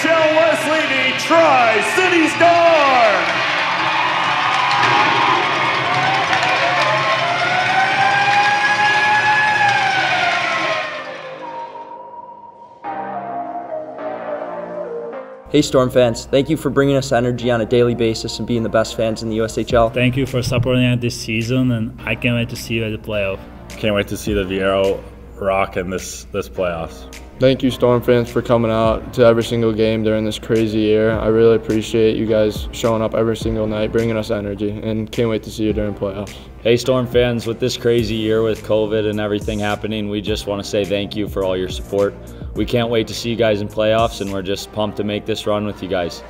USHL West leading Tri-City Storm. Hey Storm fans, thank you for bringing us energy on a daily basis and being the best fans in the USHL. Thank you for supporting us this season, and I can't wait to see you at the playoff. Can't wait to see the Viaero rock in this this playoffs. Thank you, Storm fans, for coming out to every single game during this crazy year. I really appreciate you guys showing up every single night, bringing us energy, and can't wait to see you during playoffs. Hey, Storm fans, with this crazy year with COVID and everything happening, we just want to say thank you for all your support. We can't wait to see you guys in playoffs, and we're just pumped to make this run with you guys.